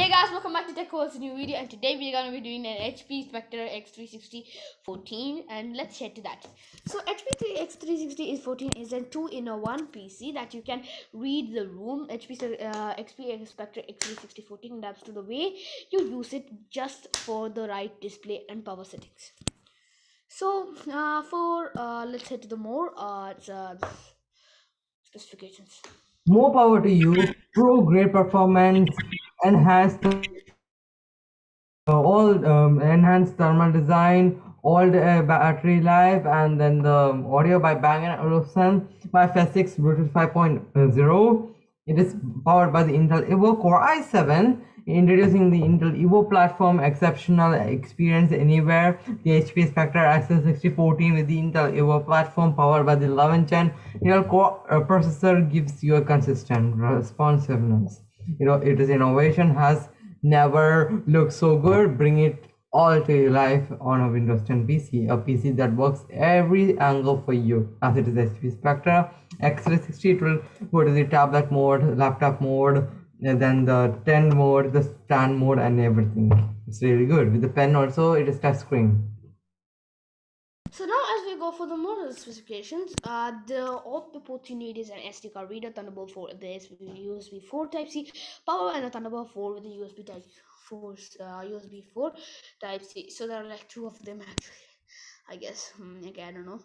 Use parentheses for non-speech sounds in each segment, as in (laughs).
Hey guys, welcome back to Tech World's new video and today we're gonna be doing an HP Spectre X360 14 and let's head to that. So HP X360 is 14 is a two in a one PC that you can read the room HP uh, XP Spectre X360 14 adapts to the way you use it just for the right display and power settings. So uh, for uh, let's head to the more uh, uh specifications. More power to you, pro grade performance, enhanced all um, enhanced thermal design, all the uh, battery life, and then the audio by Bang & Olufsen by FS6 Bluetooth 5.0. It is powered by the Intel Evo Core i7 Introducing the Intel Evo platform, exceptional experience anywhere. The HP Spectre X36014 with the Intel Evo platform powered by the 11th gen Intel Core uh, processor gives you a consistent responsiveness. You know, it is innovation has never looked so good. Bring it all to your life on a Windows 10 PC, a PC that works every angle for you. As it is HP Spectre X360 it will go to the tablet mode, laptop mode, and then the 10 mode the stand mode and everything. It's really good. With the pen also it is touch screen so now as we go for the model specifications uh the all the ports is an sd card reader thunderbolt 4 this usb 4 type c power and a thunderbolt 4 with the usb type 4 uh, usb 4 type c. So there are like two of them (laughs) actually i guess. Hmm, okay i don't know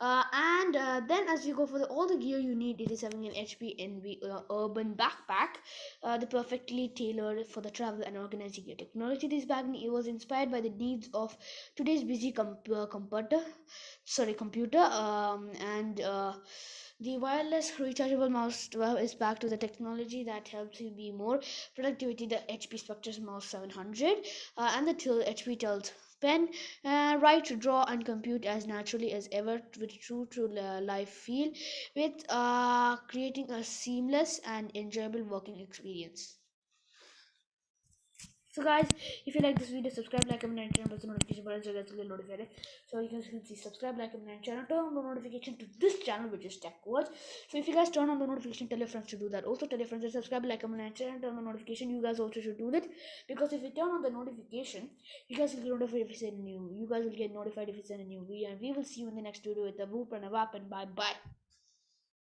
uh, and uh, then as you go for the, all the gear you need it is having an hp envy uh, urban backpack. Uh, the perfectly tailored for the travel and organizing your technology. This bag was inspired by the needs of today's busy com- uh, computer sorry computer um, and uh, the wireless rechargeable mouse is back to the technology that helps you be more productivity the hp spectre's mouse 700 and the hp tilt pen. Uh, write draw and compute as naturally as ever with true to life feel with uh, creating a seamless and enjoyable working experience so guys, if you like this video, subscribe, like, comment, and turn on the notification button so you get notified. Eh? So you guys can see subscribe, like, comment, and channel. Turn on the notification to this channel, which is Tech Words. So if you guys turn on the notification, tell your friends to do that. Also tell your friends to subscribe, like, comment, and. Turn on the notification. You guys also should do that because if you turn on the notification, you guys will get notified if we send a new. You guys will get notified if we send a new video, and we will see you in the next video with a whoop and a wap and bye bye.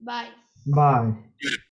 Bye. Bye.